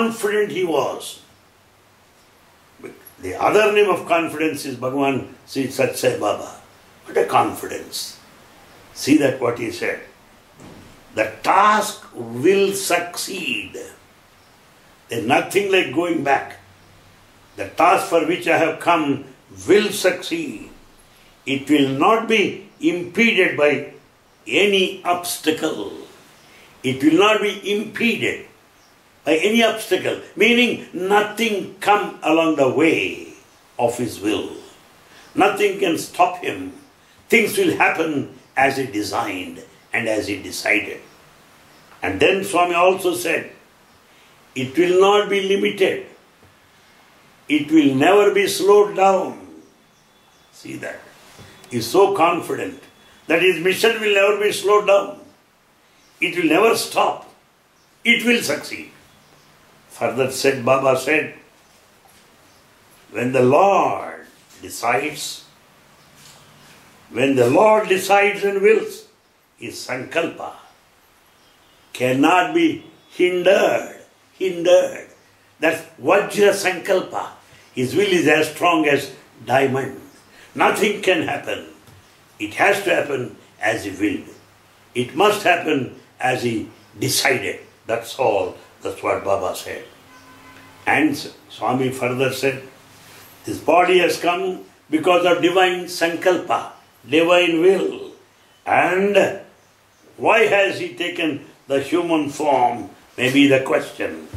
confident he was. The other name of confidence is Bhagavan Sri Sathya Sai Baba. What a confidence. See that what he said. The task will succeed. There's nothing like going back. The task for which I have come will succeed. It will not be impeded by any obstacle. It will not be impeded any obstacle, meaning nothing come along the way of his will. Nothing can stop him. Things will happen as he designed and as he decided. And then Swami also said, it will not be limited. It will never be slowed down. See that. He's so confident that his mission will never be slowed down. It will never stop. It will succeed. Further said, Baba said, when the Lord decides, when the Lord decides and wills, his sankalpa cannot be hindered. Hindered. That's Vajra Sankalpa. His will is as strong as diamond. Nothing can happen. It has to happen as he willed. It must happen as he decided. That's all. That's what Baba said. And Swami further said, this body has come because of divine sankalpa, divine will. And why has he taken the human form? May be the question.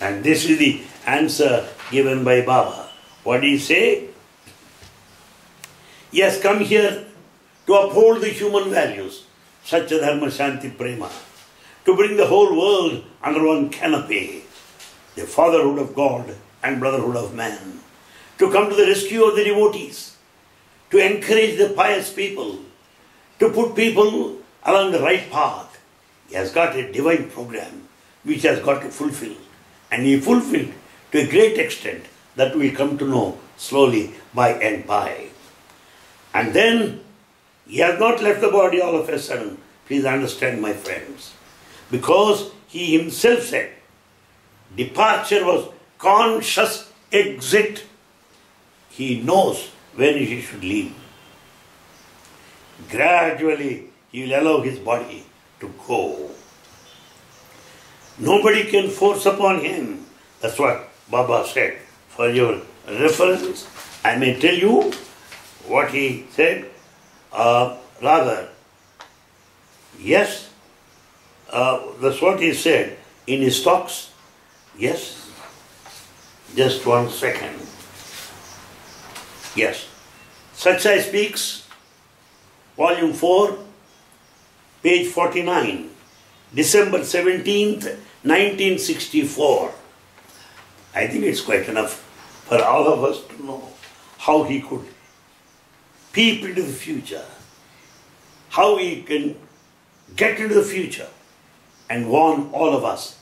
And this is the answer given by Baba. What did he say? He has come here to uphold the human values, Satya Dharma Shanti Prema, to bring the whole world under one canopy, the fatherhood of God and brotherhood of man, to come to the rescue of the devotees, to encourage the pious people, to put people along the right path. He has got a divine program which has got to fulfill. And he fulfilled to a great extent that we come to know slowly by and by. And then he has not left the body all of a sudden. Please understand, my friends. Because he himself said, departure was conscious exit. He knows when he should leave. Gradually, he will allow his body to go. Nobody can force upon him. That's what Baba said. For your reference, I may tell you what he said. Uh, rather, yes, that's what he said in his talks. Yes, just one second. Yes. Sathya Sai Speaks, Volume 4, page 49, December 17th, 1964. I think it's quite enough for all of us to know how he could peep into the future, how he can get into the future and warn all of us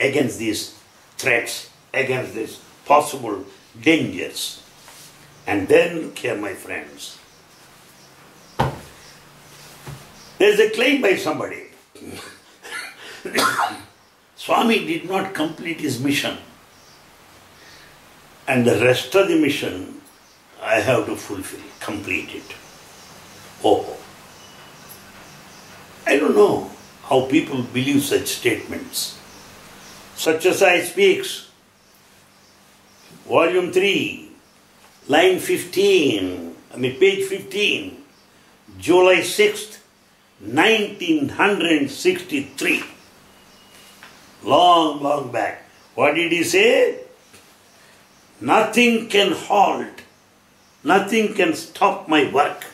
against these threats, against these possible dangers. And then, here, my friends. There's a claim by somebody. Swami did not complete his mission. And the rest of the mission I have to fulfill, complete it. Oh. I don't know how people believe such statements. Sathya Sai speaks, volume 3, line 15, I mean page 15, July 6th, 1963. Long, long back. What did he say? Nothing can halt, nothing can stop my work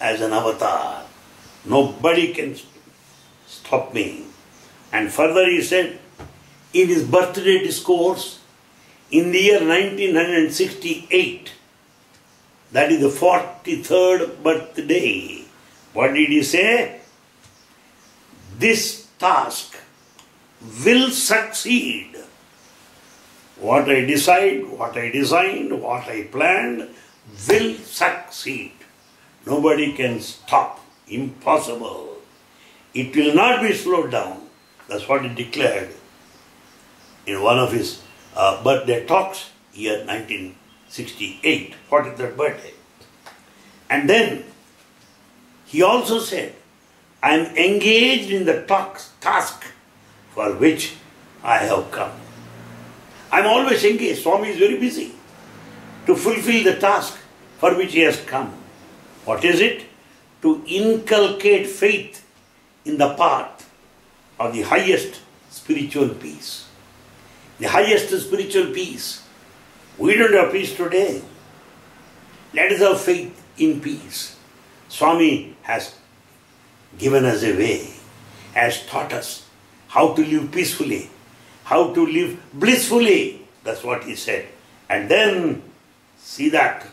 as an avatar. Nobody can stop me. And further he said, in his birthday discourse in the year 1968, that is the 43rd birthday, what did he say? This task will succeed. What I decide, what I designed, what I planned will succeed. Nobody can stop. Impossible. It will not be slowed down. That's what he declared. in one of his uh, birthday talks, year 1968, 43rd birthday. And then he also said, I am engaged in the talks, task for which I have come. I am always engaged. Swami is very busy to fulfill the task for which he has come. What is it? To inculcate faith in the path of the highest spiritual peace. The highest spiritual peace. We don't have peace today. Let us have faith in peace. Swami has given us a way, has taught us how to live peacefully, how to live blissfully. That's what he said. And then see that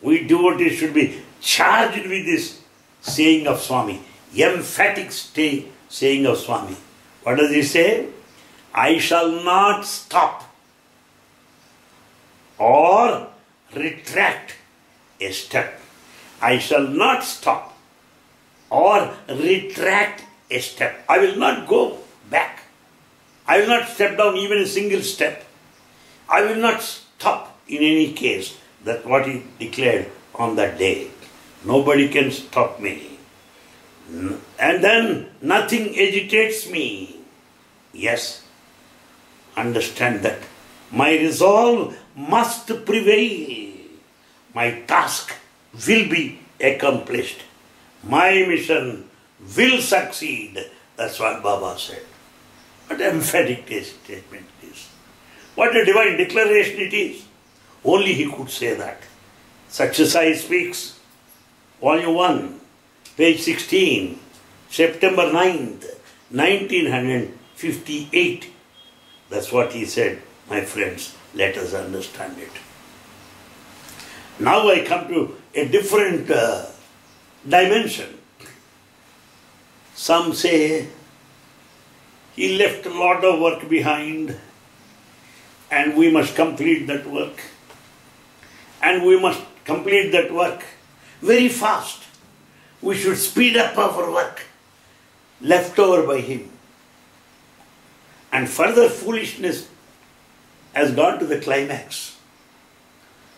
we devotees should be charged with this saying of Swami, emphatic stay, saying of Swami. What does he say? I shall not stop or retract a step. I shall not stop or retract a step. I will not go back. I will not step down even a single step. I will not stop in any case. That's what he declared on that day. Nobody can stop me. And then nothing agitates me. Yes, understand that. My resolve must prevail. My task will be accomplished. My mission will succeed. That's what Baba said. What emphatic statement it is. What a divine declaration it is. Only he could say that. Sathya Sai speaks, volume 1, page 16, September 9th, 1958. That's what he said, my friends. Let us understand it. Now I come to a different uh, dimension. Some say he left a lot of work behind and we must complete that work. And we must complete that work very fast. We should speed up our work left over by him. And further foolishness has gone to the climax.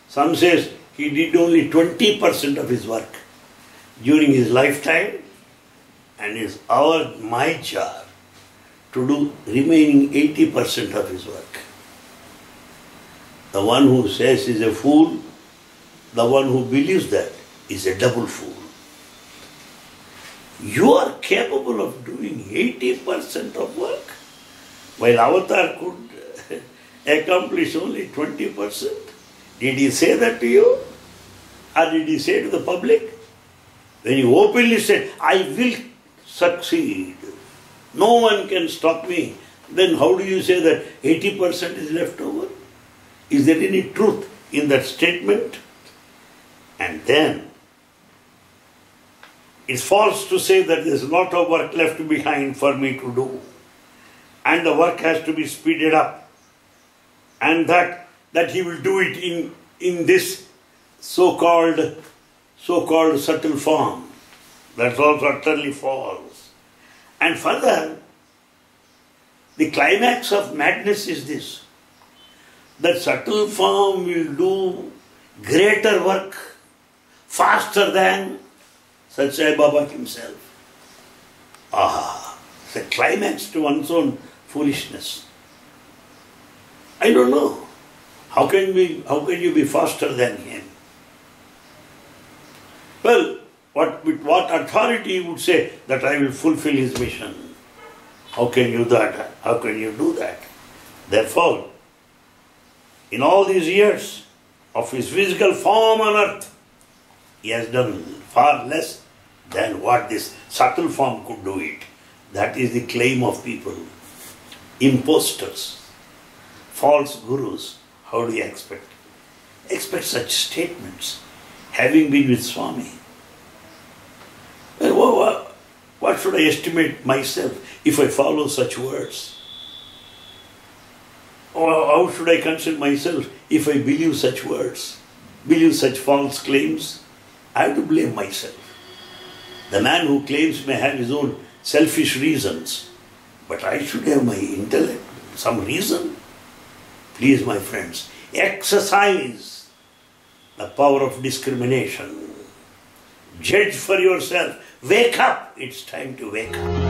Some says he did only 20% of his work during his lifetime and it's our my job to do remaining 80% of his work. The one who says is a fool, the one who believes that is a double fool. You are capable of doing 80% of work, while Avatar could accomplish only 20%. Did he say that to you? Or did he say to the public? When you openly said, I will succeed, no one can stop me, then how do you say that 80% is left over? Is there any truth in that statement? And then, it's false to say that there's a lot of work left behind for me to do. And the work has to be speeded up. And that, that he will do it in, in this so-called, so-called subtle form. That's also utterly false. And further, the climax of madness is this that subtle form will do greater work faster than Sathya Baba himself. Ah, the climax to one's own foolishness. I don't know. How can we how can you be faster than him? Well, what with what authority you would say that I will fulfill his mission? How can you that? How can you do that? Therefore, in all these years of his physical form on earth, he has done far less than what this subtle form could do it. That is the claim of people. Impostors, false gurus. How do you expect? Expect such statements, having been with Swami. What should I estimate myself if I follow such words? Or how should I consider myself if I believe such words, believe such false claims? I have to blame myself. The man who claims may have his own selfish reasons, but I should have my intellect, some reason. Please, my friends, exercise the power of discrimination. Judge for yourself. Wake up. It's time to wake up.